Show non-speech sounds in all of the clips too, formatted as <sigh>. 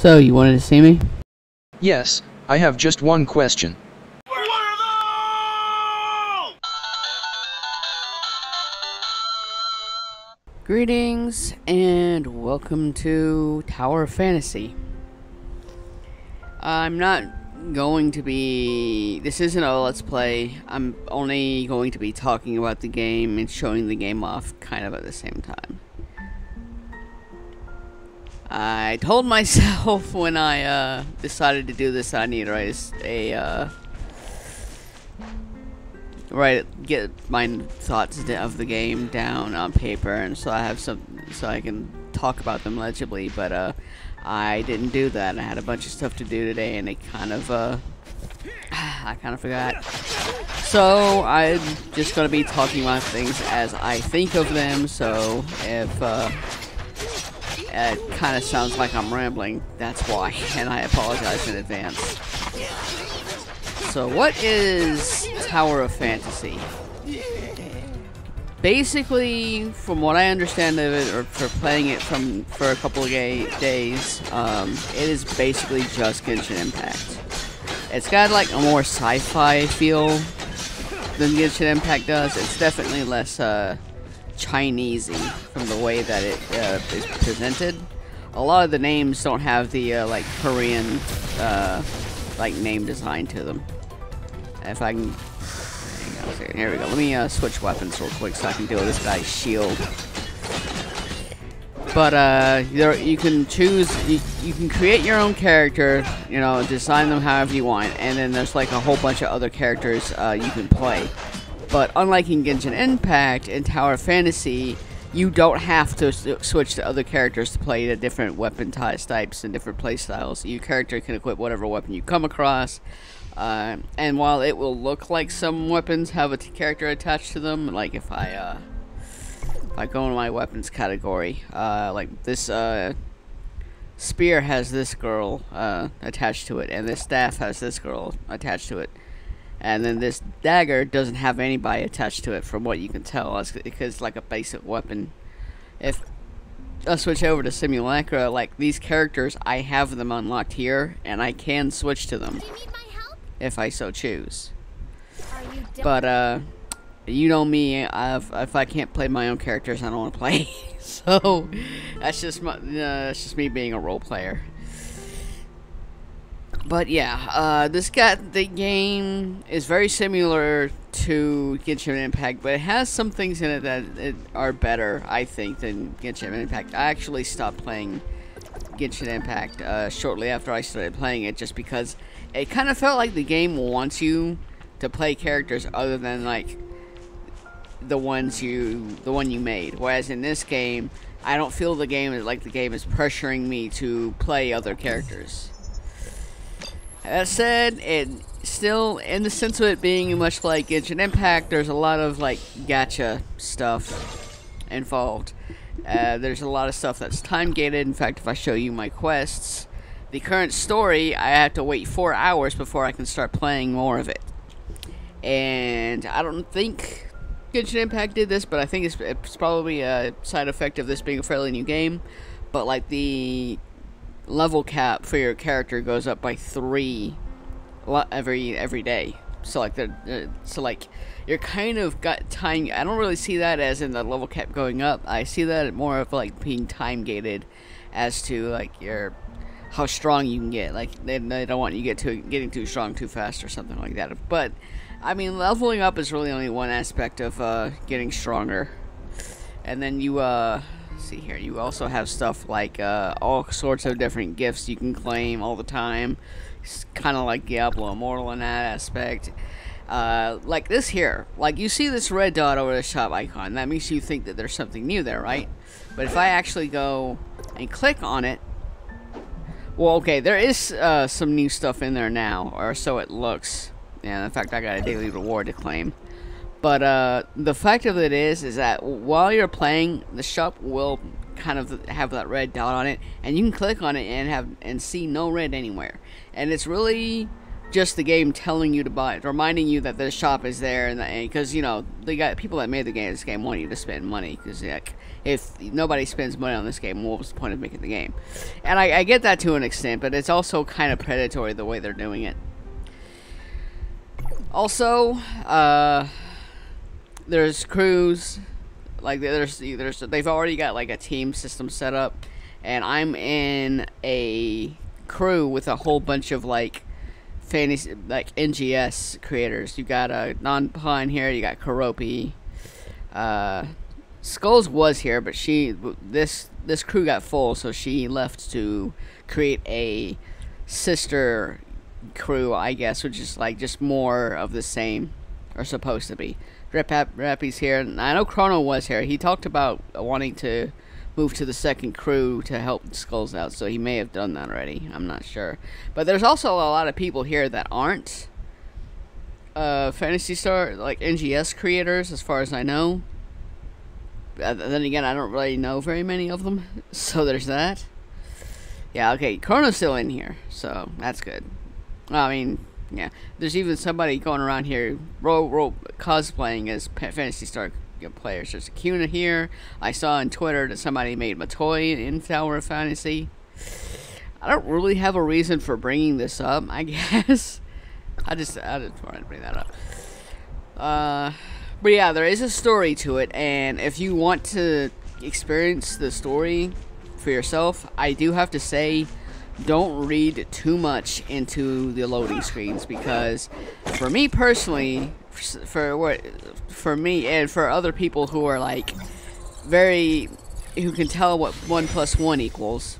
So, you wanted to see me? Yes, I have just one question. Greetings and welcome to Tower of Fantasy. I'm not going to be. This isn't a let's play. I'm only going to be talking about the game and showing the game off kind of at the same time. I told myself <laughs> when I uh, decided to do this I need to write a uh, write get my thoughts of the game down on paper, and so I have some so I can talk about them legibly. But uh, I didn't do that. I had a bunch of stuff to do today, and it kind of uh, <sighs> I kind of forgot. So I'm just gonna be talking about things as I think of them. So if uh, it kind of sounds like I'm rambling. That's why, and I apologize in advance. So, what is Tower of Fantasy? Basically, from what I understand of it, or for playing it from for a couple of days, um, it is basically just Genshin Impact. It's got like a more sci-fi feel than Genshin Impact does. It's definitely less uh, Chinesey from the way that it uh, is presented. A lot of the names don't have the uh, like Korean uh, like name design to them. If I can, here we go. Let me uh, switch weapons real quick so I can deal with this guy's shield. But uh, there, you can choose. You, you can create your own character. You know, design them however you want, and then there's like a whole bunch of other characters uh, you can play. But unlike in Genshin Impact and Tower of Fantasy, you don't have to switch to other characters to play the different weapon types and different playstyles. Your character can equip whatever weapon you come across. Uh, and while it will look like some weapons have a character attached to them, like if I uh, if I go into my weapons category, uh, like this uh, spear has this girl uh, attached to it, and this staff has this girl attached to it. And then this dagger doesn't have anybody attached to it from what you can tell. It's, because like a basic weapon. If I switch over to Simulacra, like these characters, I have them unlocked here, and I can switch to them. If I so choose. But, uh, you know me, I've, if I can't play my own characters, I don't want to play. <laughs> so, that's just, my, uh, that's just me being a role player. But yeah, uh, this got the game is very similar to Genshin Impact, but it has some things in it that are better, I think, than Genshin Impact. I actually stopped playing Genshin Impact uh, shortly after I started playing it, just because it kind of felt like the game wants you to play characters other than like the ones you the one you made. Whereas in this game, I don't feel the game is like the game is pressuring me to play other characters. That said, it still, in the sense of it being much like Genshin Impact, there's a lot of like gacha stuff involved. Uh, there's a lot of stuff that's time gated. In fact, if I show you my quests, the current story, I have to wait four hours before I can start playing more of it. And I don't think Genshin Impact did this, but I think it's, it's probably a side effect of this being a fairly new game. But like the level cap for your character goes up by three every every day. So like the uh, so like you're kind of got time. I don't really see that as in the level cap going up. I see that more of like being time gated as to like your how strong you can get. Like they, they don't want you get to getting too strong too fast or something like that. But I mean, leveling up is really only one aspect of uh, getting stronger. And then you uh see here. You also have stuff like uh, all sorts of different gifts you can claim all the time. It's kind of like Diablo Immortal in that aspect. Uh, like this here. Like you see this red dot over the shop icon. That makes you think that there's something new there, right? But if I actually go and click on it, well, okay, there is uh, some new stuff in there now, or so it looks. And in fact, I got a daily reward to claim. But uh, the fact of it is, is that while you're playing, the shop will kind of have that red dot on it, and you can click on it and have and see no red anywhere. And it's really just the game telling you to buy it, reminding you that the shop is there, and because you know the guy people that made the game this game want you to spend money because like if nobody spends money on this game, what was the point of making the game? And I, I get that to an extent, but it's also kind of predatory the way they're doing it. Also, uh, there's crews, like there's there's they've already got like a team system set up, and I'm in a crew with a whole bunch of like fantasy like NGS creators. You got a uh, non pine here. You got Karopi. Uh, Skulls was here, but she this this crew got full, so she left to create a sister crew, I guess, which is like just more of the same, or supposed to be. Rep Rappy's here, and I know Chrono was here. He talked about wanting to move to the second crew to help Skulls out, so he may have done that already. I'm not sure. But there's also a lot of people here that aren't uh, Phantasy Star, like NGS creators, as far as I know. Uh, then again, I don't really know very many of them, <laughs> so there's that. Yeah, okay, Chrono's still in here, so that's good. I mean, yeah, there's even somebody going around here ro ro cosplaying as Phantasy Star players. There's a Quna here. I saw on Twitter that somebody made Matoi in Tower of Fantasy. I don't really have a reason for bringing this up, I <laughs> guess. I just, I just wanted to bring that up. Uh, but yeah, there is a story to it, and if you want to experience the story for yourself, I do have to say don't read too much into the loading screens because for me personally for what for me and for other people who are like very who can tell what one plus one equals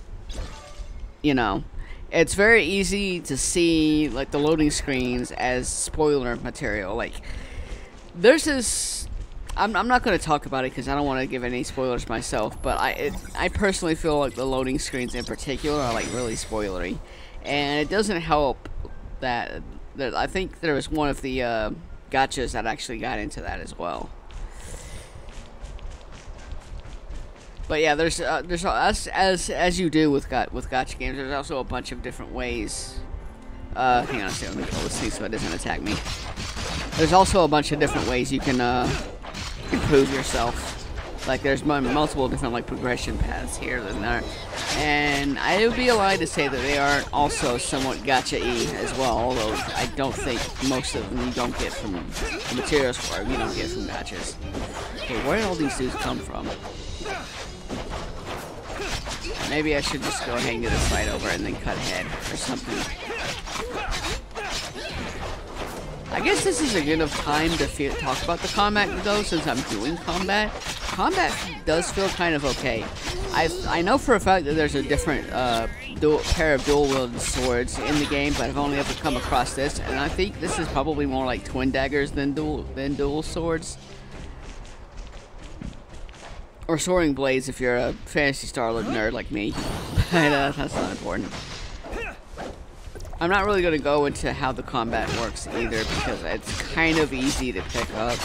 you know it's very easy to see like the loading screens as spoiler material. Like there's this I'm, I'm not going to talk about it because I don't want to give any spoilers myself, but I it, I personally feel like the loading screens in particular are like really spoilery, and it doesn't help that that I think there was one of the uh, gachas that actually got into that as well. But yeah, there's uh, there's as as as you do with got with gacha games. There's also a bunch of different ways. Uh, hang on a second, let me pull this thing so it doesn't attack me. There's also a bunch of different ways you can uh, improve yourself. Like there's multiple different like progression paths here than there, and I would be a lie to say that they are also somewhat gacha-y as well. Although I don't think most of them you don't get from the materials for you don't get from gachas. Okay, where did all these dudes come from? Maybe I should just go ahead and get this fight over and then cut ahead or something. I guess this is a good enough time to talk about the combat though, since I'm doing combat. Combat does feel kind of okay. I I know for a fact that there's a different uh, dual, pair of dual-wielded swords in the game, but I've only ever come across this, and I think this is probably more like twin daggers than dual than dual swords. Or soaring blades if you're a Phantasy Star nerd like me. <laughs> but uh, that's not important. I'm not really going to go into how the combat works either because it's kind of easy to pick up.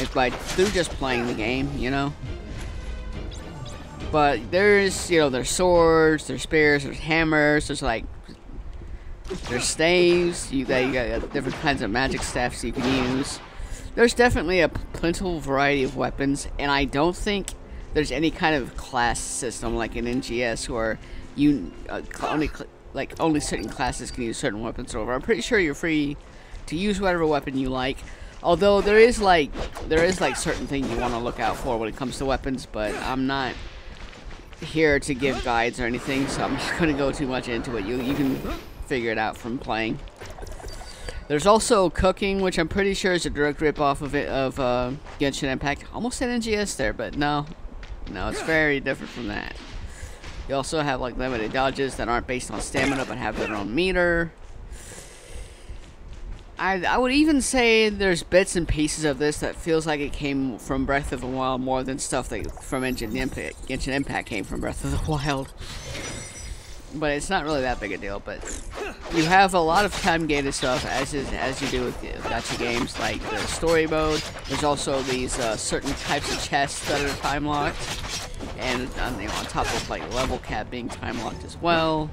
If through just playing the game, you know. But there's, you know, there's swords, there's spears, there's hammers, there's like there's staves, you got, you got different kinds of magic staffs you can use. There's definitely a plentiful variety of weapons, and I don't think there's any kind of class system like in NGS where you uh, only like only certain classes can use certain weapons over. I'm pretty sure you're free to use whatever weapon you like. Although there is like there is like certain thing you want to look out for when it comes to weapons, but I'm not here to give guides or anything, so I'm <laughs> not going to go too much into it. You you can figure it out from playing. There's also cooking, which I'm pretty sure is a direct rip off of it of uh, Genshin Impact. Almost said NGS there, but no, no, it's very different from that. You also have like limited dodges that aren't based on stamina but have their own meter. I, I would even say there's bits and pieces of this that feels like it came from Breath of the Wild more than stuff that from Genshin Impact, Genshin Impact came from Breath of the Wild. But it's not really that big a deal. But you have a lot of time gated stuff as is, as you do with gacha games, like the story mode. There's also these uh, certain types of chests that are time locked and um, know, on top of like level cap being time locked as well.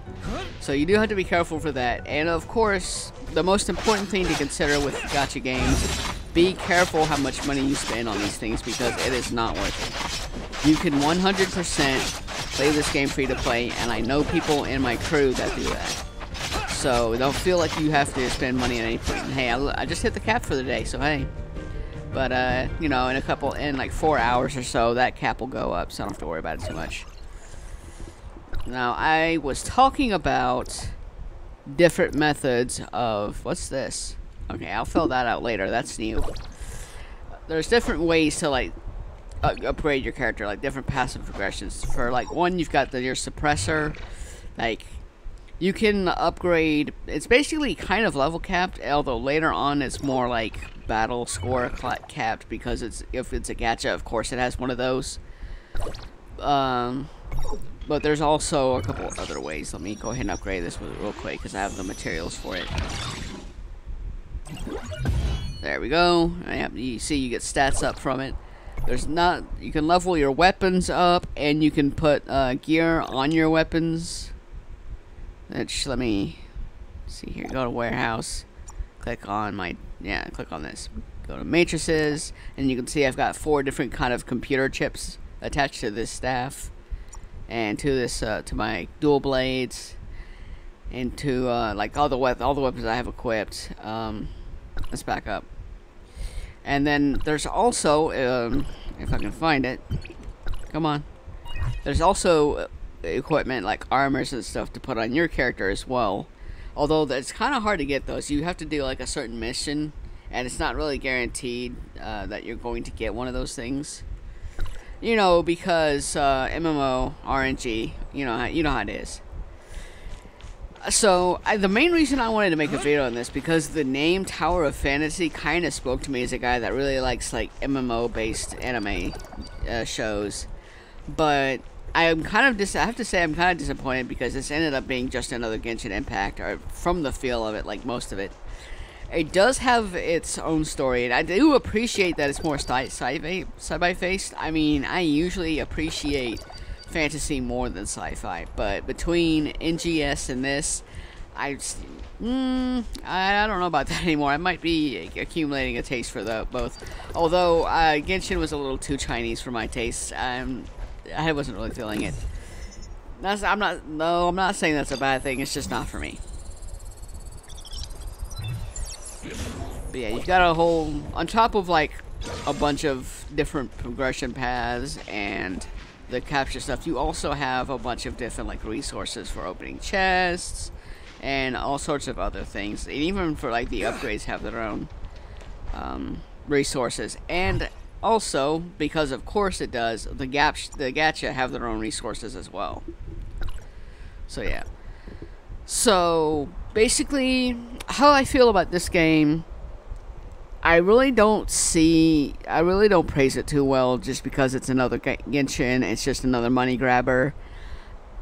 So you do have to be careful for that. And of course, the most important thing to consider with gacha games, be careful how much money you spend on these things because it is not worth it. You can 100% play this game free to play, and I know people in my crew that do that. So don't feel like you have to spend money on anything. Hey, I, I just hit the cap for the day, so hey. But, uh, you know, in a couple, in like four hours or so, that cap will go up, so I don't have to worry about it too much. Now, I was talking about different methods of, what's this? Okay, I'll fill that out later, that's new. There's different ways to, like, upgrade your character, like different passive progressions. For, like, one, you've got the, your suppressor, like, you can upgrade, it's basically kind of level capped, although later on it's more like battle score capped because it's if it's a gacha, of course it has one of those. Um, but there's also a couple other ways. Let me go ahead and upgrade this real quick because I have the materials for it. There we go. Have, you see you get stats up from it. There's not, you can level your weapons up and you can put uh, gear on your weapons. Let me see here, go to warehouse, click on my yeah, click on this. Go to matrices, and you can see I've got four different kind of computer chips attached to this staff, and to this uh, to my dual blades, and to uh, like all the all the weapons I have equipped. Um, let's back up. And then there's also, um, if I can find it, come on. There's also equipment like armors and stuff to put on your character as well. Although it's kind of hard to get those. You have to do like a certain mission, and it's not really guaranteed uh, that you're going to get one of those things. You know, because uh, MMO RNG, you know, you know how it is. So I, the main reason I wanted to make a video on this because the name Tower of Fantasy kind of spoke to me as a guy that really likes like MMO based anime uh, shows, but I'm kind of dis- I have to say I'm kind of disappointed because this ended up being just another Genshin Impact, or from the feel of it, like most of it. It does have its own story, and I do appreciate that it's more sci-fi sci-fi faced. I mean, I usually appreciate fantasy more than sci-fi, but between NGS and this, I, mm, I, I don't know about <laughs> that anymore. I might be accumulating a taste for the both. Although uh, Genshin was a little too Chinese for my taste. Um, I wasn't really feeling it. That's I'm not no, I'm not saying that's a bad thing. It's just not for me. But yeah, you've got a whole on top of like a bunch of different progression paths and the capture stuff. You also have a bunch of different like resources for opening chests and all sorts of other things. And even for like the upgrades have their own um, resources. And also, because of course it does, the gaps the gacha have their own resources as well. So yeah. So basically, how I feel about this game, I really don't see, I really don't praise it too well, just because it's another Genshin. It's just another money grabber.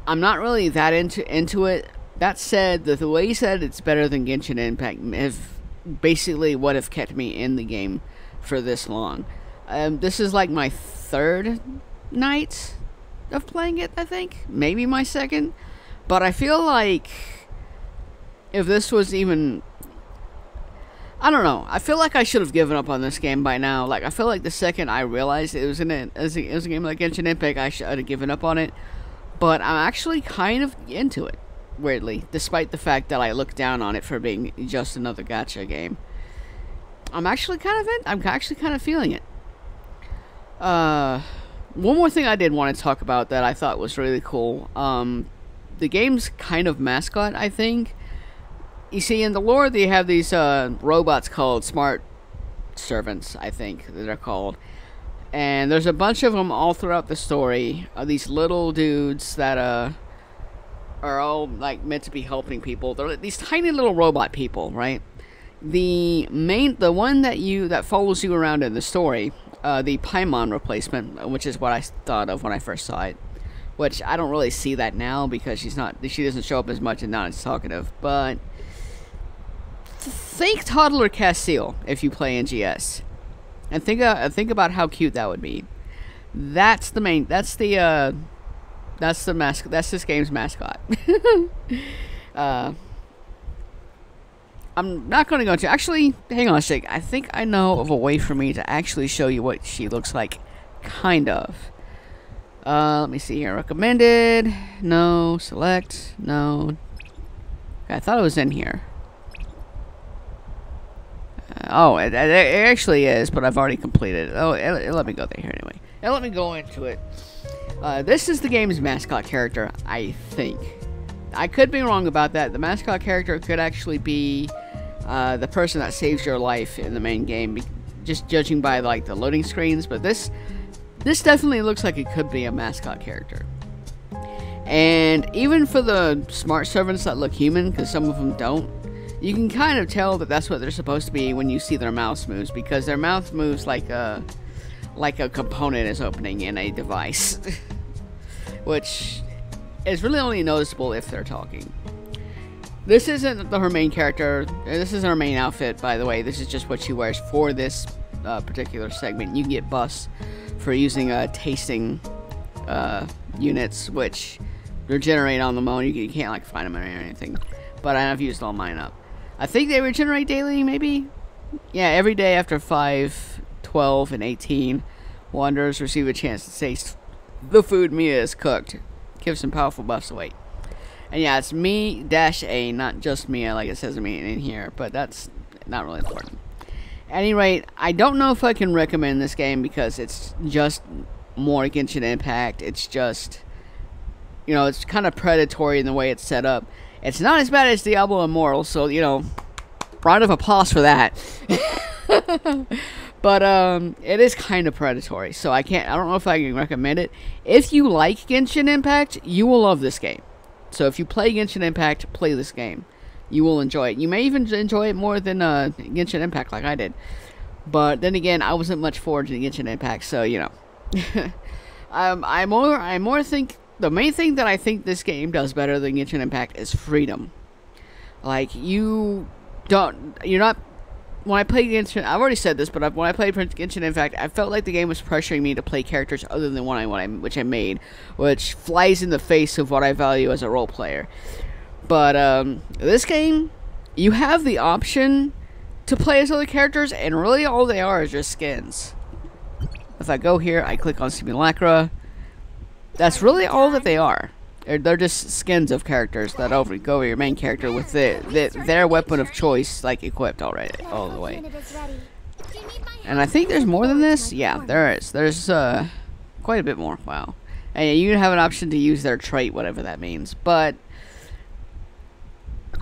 I'm not really that into into it. That said, the, the way you said it's better than Genshin Impact, if basically what have kept me in the game for this long. Um, this is like my third night of playing it, I think. Maybe my second. But I feel like if this was even I don't know. I feel like I should have given up on this game by now. Like I feel like the second I realized it was in it as a, it was a game like Genshin Impact, I should have given up on it. But I'm actually kind of into it, weirdly, despite the fact that I look down on it for being just another gacha game. I'm actually kind of in. I'm actually kind of feeling it. Uh, one more thing I did want to talk about that I thought was really cool. Um, the game's kind of mascot, I think. You see, in the lore, they have these uh, robots called smart servants, I think they're called. And there's a bunch of them all throughout the story. Of these little dudes that uh, are all like meant to be helping people. They're these tiny little robot people, right? The main, the one that you that follows you around in the story uh, the Paimon replacement, which is what I thought of when I first saw it. Which I don't really see that now because she's not she doesn't show up as much and not as talkative. But think toddler Castile if you play NGS, and think uh, think about how cute that would be. That's the main. That's the uh, that's the mascot. That's this game's mascot. <laughs> uh, I'm not going to go into. Actually, hang on a sec. I think I know of a way for me to actually show you what she looks like, kind of. Uh, let me see here. Recommended. No. Select. No. I thought it was in here. Uh, oh, it, it, actually is, but I've already completed it. Oh, it, it let me go there here anyway. Now let me go into it. Uh, this is the game's mascot character, I think. I could be wrong about that. The mascot character could actually be uh, the person that saves your life in the main game, just judging by like the loading screens. But this, this definitely looks like it could be a mascot character. And even for the smart servants that look human, because some of them don't, you can kind of tell that that's what they're supposed to be when you see their mouth moves, because their mouth moves like a like a component is opening in a device. <laughs> Which is really only noticeable if they're talking. This isn't the, her main character. This isn't her main outfit, by the way. This is just what she wears for this uh, particular segment. You get bus for using uh, tasting uh, units, which regenerate on the moon. You, you can't like find them or anything. But I've used all mine up. I think they regenerate daily, maybe? Yeah, every day after 5, 12, and 18, wanderers receive a chance to taste the food Mia is cooked. Give some powerful buffs away. And yeah, it's me dash A, not just me, like it says in me in here, but that's not really important. At any rate, I don't know if I can recommend this game because it's just more Genshin Impact. It's just, you know, it's kind of predatory in the way it's set up. It's not as bad as Diablo Immortal, so, you know, round of applause for that. <laughs> but um, it is kind of predatory, so I can't. I don't know if I can recommend it. If you like Genshin Impact, you will love this game. So if you play Genshin Impact, play this game. You will enjoy it. You may even enjoy it more than uh, Genshin Impact, like I did. But then again, I wasn't much forward to Genshin Impact, so you know. <laughs> um, I more, I more think the main thing that I think this game does better than Genshin Impact is freedom. Like you don't, you're not. When I played Genshin, I've already said this, but when I played Genshin Impact, I felt like the game was pressuring me to play characters other than one I, one I which I made, which flies in the face of what I value as a role player. But um, this game, you have the option to play as other characters, and really all they are is just skins. If I go here, I click on Simulacra. That's really all that they are. They're, they're just skins of characters that over go over your main character with the, the, their weapon of choice like equipped already all the way. And I think there's more than this. Yeah, there is. There's uh, quite a bit more. Wow. And you have an option to use their trait, whatever that means. But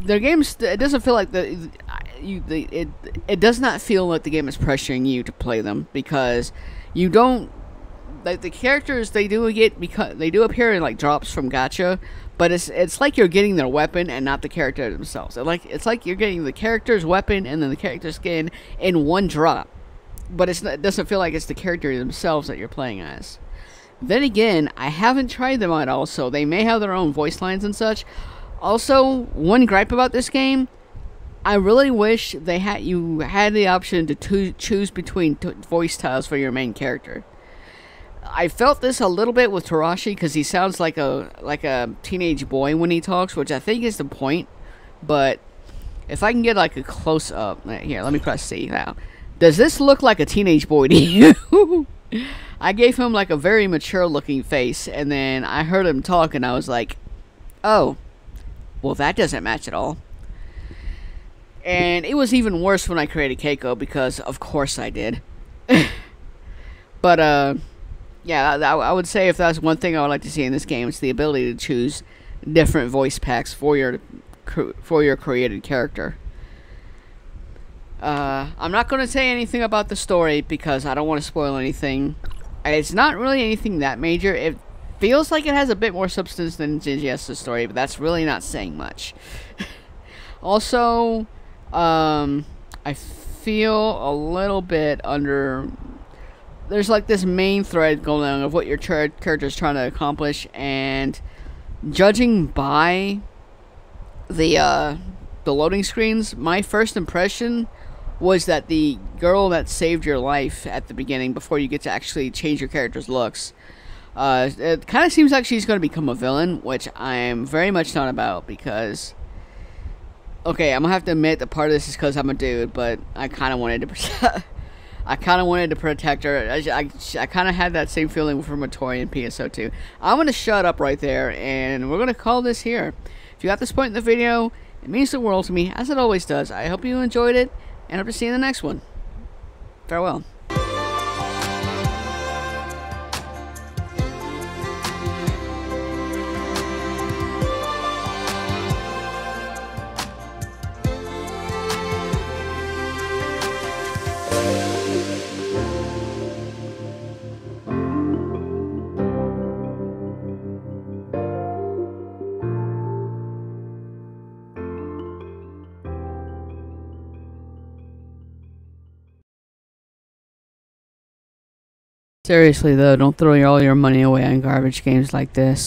the game's it doesn't feel like the you the, it it does not feel like the game is pressuring you to play them because you don't like the characters they do get because they do appear in like drops from gacha, but it's it's like you're getting their weapon and not the character themselves. Like it's like you're getting the character's weapon and then the character skin in one drop but it's not, it doesn't feel like it's the character themselves that you're playing as. Then again i haven't tried them at all so they may have their own voice lines and such. Also one gripe about this game I really wish they had you had the option to choose between voice tiles for your main character. I felt this a little bit with Terashi because he sounds like a like a teenage boy when he talks, which I think is the point. But if I can get like a close up here, let me press C now. Does this look like a teenage boy to <laughs> you? I gave him like a very mature looking face, and then I heard him talk, and I was like, "Oh, well that doesn't match at all." And it was even worse when I created Keiko because, of course, I did. <laughs> but, uh, yeah, I, I would say if that's one thing I would like to see in this game, it's the ability to choose different voice packs for your for your created character. Uh, I'm not going to say anything about the story because I don't want to spoil anything. It's not really anything that major. It feels like it has a bit more substance than Gingia's story, but that's really not saying much. <laughs> also, um, I feel a little bit under. There's like this main thread going on of what your character is trying to accomplish, and judging by the uh, the loading screens, my first impression was that the girl that saved your life at the beginning before you get to actually change your character's looks. Uh, it kind of seems like she's going to become a villain, which I am very much not about because. Okay, I'm gonna have to admit that part of this is because I'm a dude, but I kind of wanted to. <laughs> I kind of wanted to protect her. I, I, I kind of had that same feeling for Matoi and PSO2. I'm going to shut up right there, and we're going to call this here. If you got this point in the video, it means the world to me, as it always does. I hope you enjoyed it, and hope to see you in the next one. Farewell. Seriously though, don't throw all your money away on garbage games like this.